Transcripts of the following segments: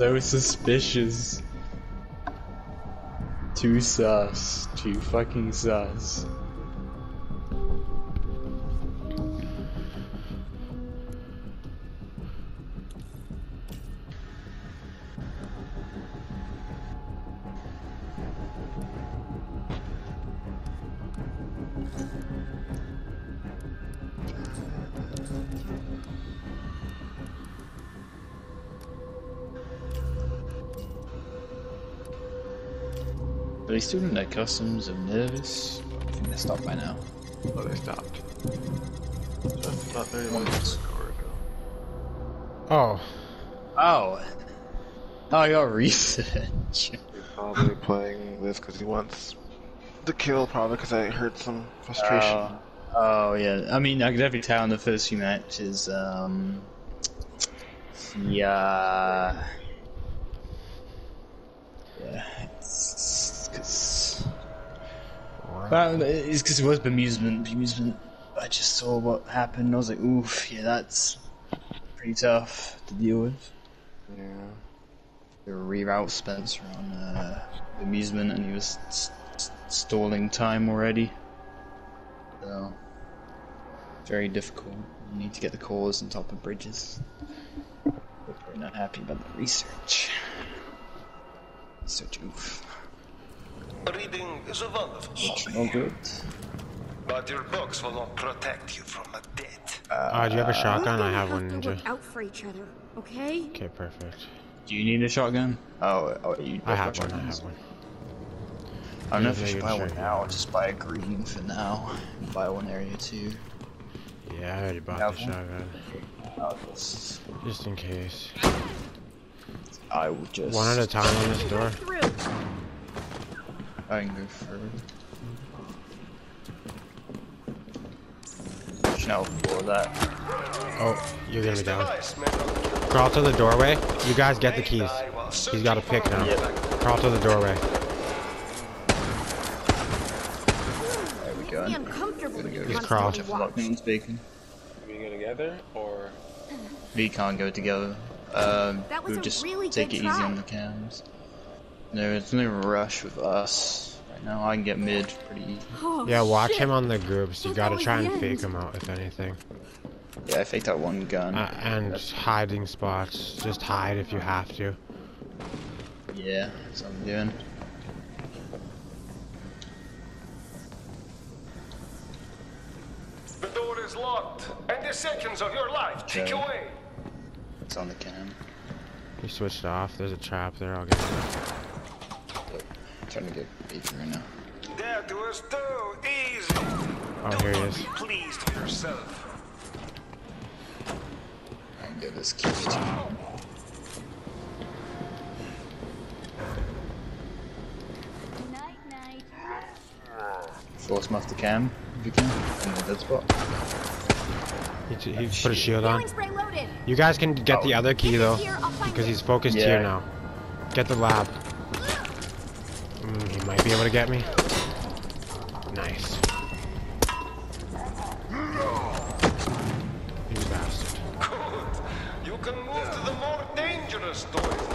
so suspicious. Too sus. Too fucking sus. Are they still in their customs of nervous? I think they stopped by now. Oh, they stopped. Just about 30 minutes. Oh, Oh! Oh, I got research. Probably playing this because he wants the kill, probably because I heard some frustration. Uh, oh yeah, I mean I could definitely tell in the first few matches. Um, yeah, yeah, it's because well, it's because it was bemusement. Bemusement. I just saw what happened. I was like, oof, yeah, that's pretty tough to deal with. yeah. They reroute Spencer on uh, amusement, and he was s- s- stalling time already. So very difficult. You need to get the cores on top of bridges. We're not happy about the research. Research, oof. Reading is a wonderful hobby, No good. but your books will not protect you from a debt. uh, do you have a shotgun? I have one, to Ninja. look out for each other, okay? Okay, perfect. Do you need a shotgun? Oh, oh you I have one. I have one. I don't know Yeah, if I should buy show one you. now or just buy a green for now. Buy one area two. Yeah, I already bought Yeah, the shotgun. I'll just, Just in case. I will just. One at a time on this door. Through. I can go further. No, for that. Oh, you're gonna be down. Crawl to the doorway. You guys get the keys. He's got a pick now. Crawl to the doorway. There we go. Be uncomfortable when you're He's constantly crawled. watched. Lockman's bacon. We go together or? We can't go together. Um, we'll just really take good it easy try. on the cams. No, there's no rush with us right now. I can get mid pretty easy. Oh, Yeah, watch shit. him on the groups. You gotta try and fake him out, if anything. Yeah, I faked out one gun. Uh, and hiding spots. Just hide if you have to. yeah, that's what I'm doing. The door is locked, and the seconds of your life tick Okay. away. It's on the cam. You switched off. There's a trap there. I'll get it. I'm trying to get bacon right now. That was too easy. Oh, Do here he is. be pleased with yourself. I can get this key too. Night, night. Force him off the cam if you can. In the dead spot. He, he put a shield on. Healing spray loaded. You guys can get the oh. other key though, Here, I'll find because he's focused Yeah. here now. Get the lab. He be able to get me. Nice. You bastard. Good. You can move to the more dangerous doors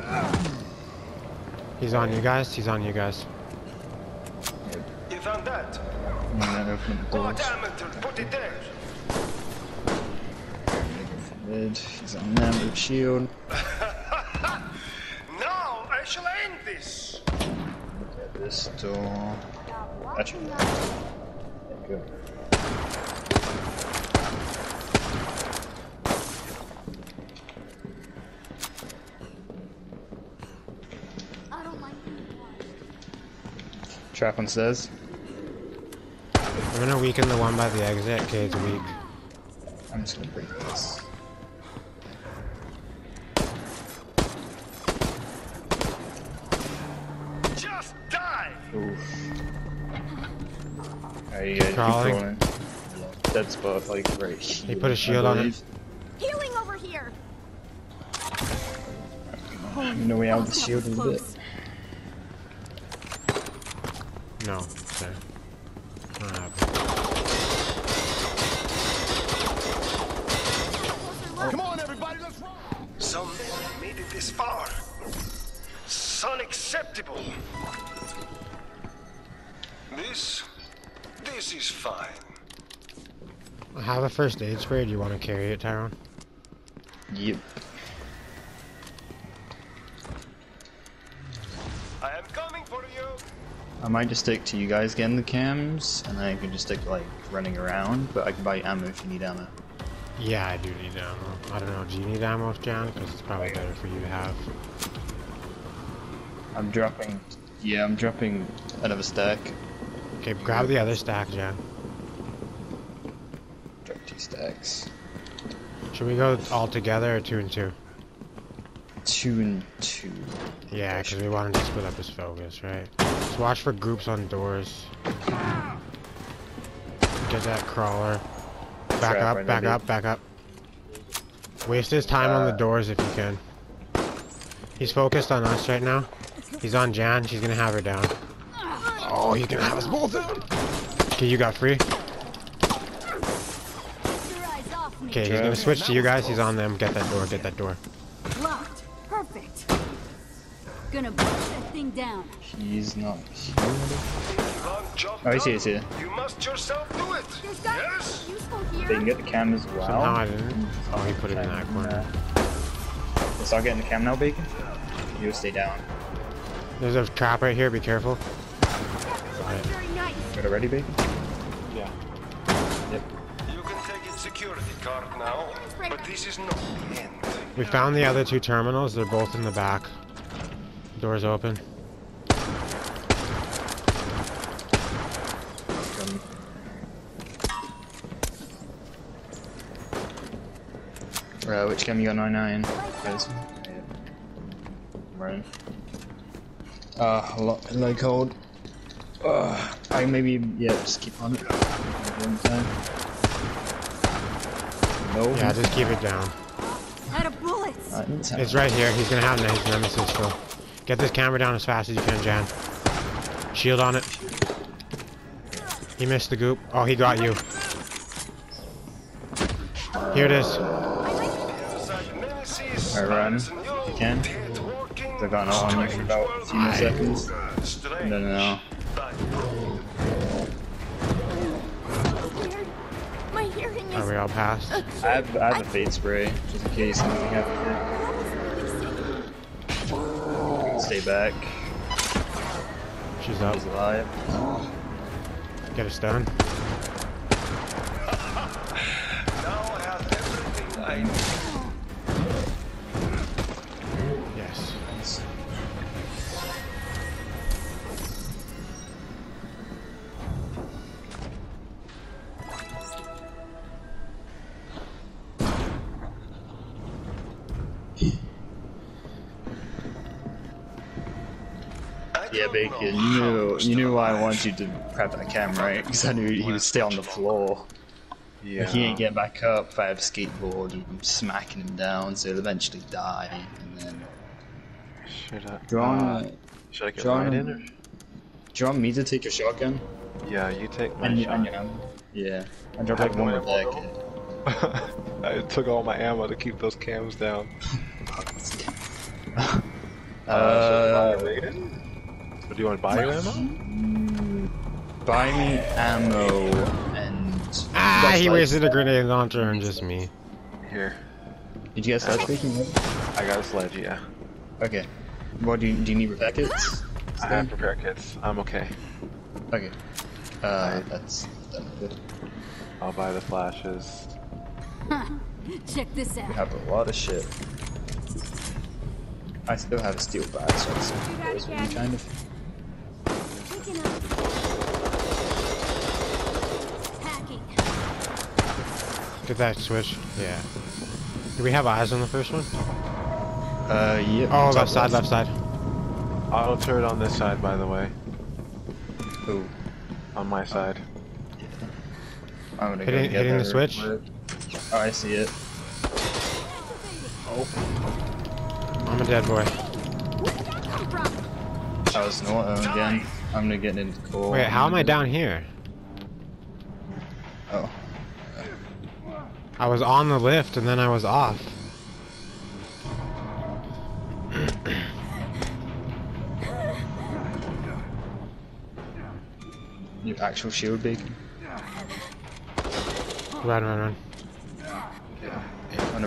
now. He's on you guys. He's on you guys. You found that? And then open Oh, damn it. Put it there. He's on them with shield. Now I shall end this. Get this door. Actually, good. I don't like Trap on stairs. I'm gonna weaken the one by the exit. Okay, it's weak. I'm just gonna break this. Alright, you guys keep Crawling. crawling. Dead spot, like right here. He put a shield on it. Healing over here. No way out with the shield a bit. No. Okay. Not happening. Come on, everybody. Let's roll. Some men made it this far. It's unacceptable. This, this is fine. I have a first aid spray. Do you want to carry it, Tyrone? Yep. I am coming for you. I might just stick to you guys getting the cams, and then I can just stick to, like running around. But I can buy you ammo if you need ammo. Yeah, I do need ammo. I don't know. Do you need ammo, John? Because it's probably better for you to have. I'm dropping. Yeah, I'm dropping another stack. Okay, grab the other stack, John. Drop two stacks. Should we go all together or two and two? Two and two. Yeah, because we wanted to split up his focus, right? Just watch for groups on doors. Get that crawler. Back up, right back up, back up. Waste his time on the Uh, doors if you can. He's focused on us right now. He's on Jan. She's gonna have her down. Oh, he's gonna have us both down. Okay, you got free. Get your eyes off me. Okay, he's gonna switch to you guys. He's on them. Get that door. Get that door. Locked. Perfect. Gonna push that thing down. He's not here. Oh, I see, I done. see. You must yourself do it. There's got Yes. They can get the cam as well. Somehow I didn't. Oh, he put it in that corner. Let's start getting the cam now, Bacon. You stay down. There's a trap right here. Be careful. Very nice. Got it ready, baby? Yeah. Yep. You can take its security card now, but this is not the end. We found the other two terminals. They're both in the back. Doors open. Come. Uh, which cam you got 99? Guys. Right. Uh, a lot low cold. Uh, I maybe yeah, just keep on it. No. Yeah, just keep it down. Out of bullets. Uh, it's It's right here. He's gonna have his nemesis still. Get this camera down as fast as you can, Jan. Shield on it. He missed the goop. Oh, he got you. Here it is. I run. Madison, you You can. dead working, They've got on you for about a few more Aye. seconds. No, no, no. Hearing is. Are we all passed? I have, I have a fade spray, just in case anything happens here. Stay back. She's up. He's alive. Get us done. now I have everything I need. Yeah, Bacon, you knew you knew why I wanted you to prep that cam, right? Because I knew he would stay on the floor. Yeah. If he ain't getting back up, if I have a skateboard, and I'm smacking him down, so he'll eventually die. And then, Should I? do you want, uh, do should I get John- right in? Or? you want me to take your shotgun? Yeah, you take my And, you, shot. and your ammo? Yeah. I dropped like one more have no packet. I took all my ammo to keep those cams down. Uh, Uh, should I buy Raiden? Or do you want to buy your ammo? buy me ammo and. Ah, he Flashlights. wasted a grenade launcher on just me. Here, Did you guys start speaking? yet? I got a sledge. Yeah, Okay. What do you do? You need repair kits? I have repair kits. I'm okay. Okay. Uh, that's done. Good. I'll buy the flashes. Check this out. We out. have a lot of shit. I still have a steel bag, so it's it's really kind of. Get that switch. Yeah. Do we have eyes on the first one? Uh, yeah. Oh, top left side, left side. Auto turret on this side, by the way. Ooh, On my side. I'm gonna Hitting- go hitting the switch? quick. Oh, I see it. Oh. I'm a dead boy. Where'd that come from? I was not again. I'm gonna get into the core. Wait, how am I down here? Oh, I was on the lift and then I was off. Your actual shield beacon. Run, run, run.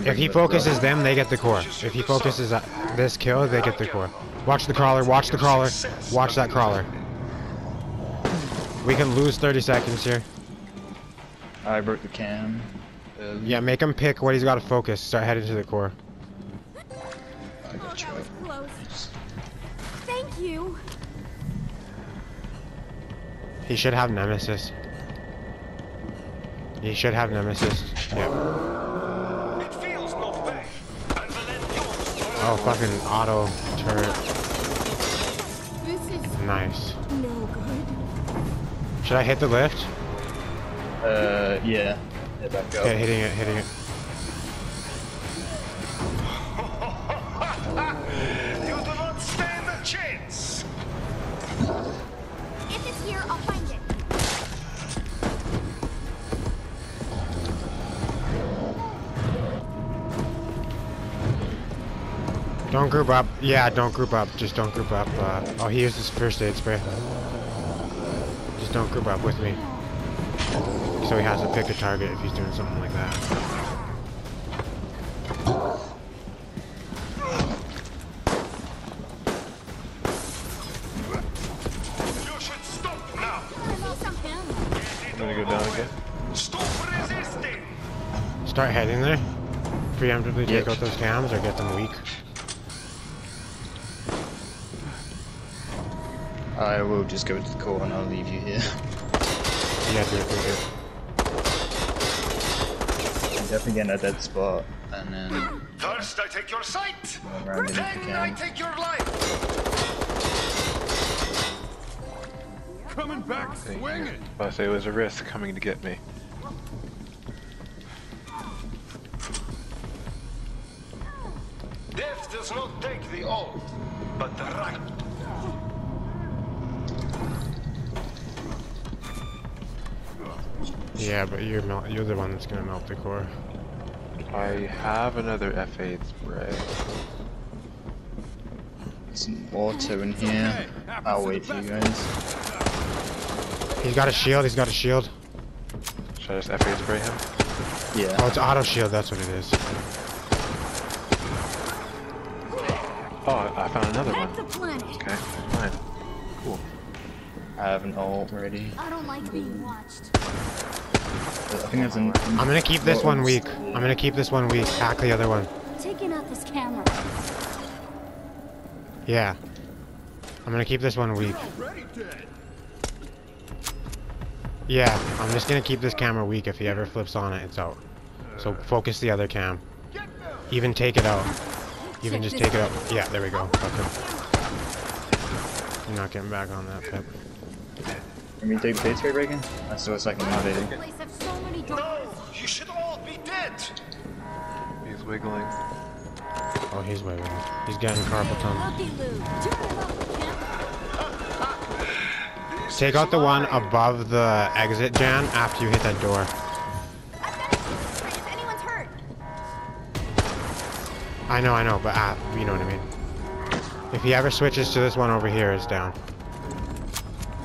If he focuses them, they get the core. If he focuses uh, this kill, they get the core. Watch the crawler, watch the crawler, watch that crawler. We can lose 30 seconds here. I broke the cam. Um, Yeah, make him pick what he's got to focus. Start heading to the core. I Oh, got you. that was close. Thank you. He should have Nemesis. He should have Nemesis. Yep. It feels not bad. I Oh, fucking auto turret. This is Nice. no good. Should I hit the lift? Uh, yeah. Yeah, back up. Okay, hitting it, hitting it. You do not stand a chance. If it's here, I'll find it. Don't group up. Yeah, don't group up. Just don't group up. Uh, oh, he used his first aid spray. Just don't group up with me. So he has to pick a target if he's doing something like that. Stop now. I need some ammo. I'm gonna go down again. Start heading there. Preemptively take Yep. out those cams or get them weak. I will just go to the core and I'll leave you here. Yeah, do it, do it. I'm definitely getting a dead spot, and then First I take your sight. go around into the Then I take your life. Coming back Thank swinging. you. I say it was a risk coming to get me. Death does not take the old, but the right. Yeah, but you're mel- you're the one that's gonna melt the core. I have another F8 spray. Some water in here. I'll wait for you guys. He's got a shield. He's got a shield. Should I just F8 spray him? Yeah. Oh, it's auto shield. That's what it is. Oh, I found another one. Okay, fine. Cool. I have an ult ready. I don't like being watched. I think there's an. I'm gonna keep this one weak. I'm gonna keep this one weak. Hack the other one. Taking out this camera. Yeah. I'm gonna keep this one weak. Yeah, I'm just gonna keep this camera weak. If he ever flips on it, it's out. So focus the other cam. Even take it out. Even just take it out. Yeah, there we go. Okay. You're not getting back on that pip. Can we take the base break again? I saw a second now, baby. Place have so many doors. No, you should all be dead. He's wiggling. Oh, he's wiggling. He's getting carpal tunnel. Looky-loo. Turn him up, camp. Take out the one above the exit, Jan, after you hit that door. I've got a spray if anyone's hurt. I know, I know, but ah, you know what I mean. If he ever switches to this one over here, it's down.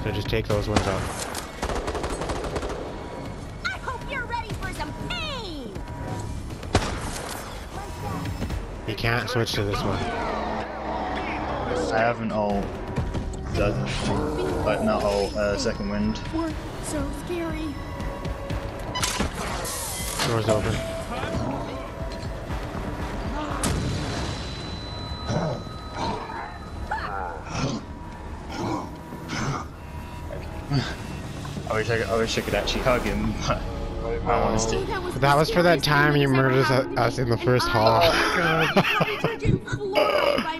So just take those ones out. I hope you're ready for some pain. He can't switch to this one. I have an ult. Doesn't. But not ult, uh, second wind. We're so scary. Door's open. I wish I could, I wish I could actually hug him, but I want to See, that was That was for that time you that's murdered us, us in the first hall. I was freaking floored by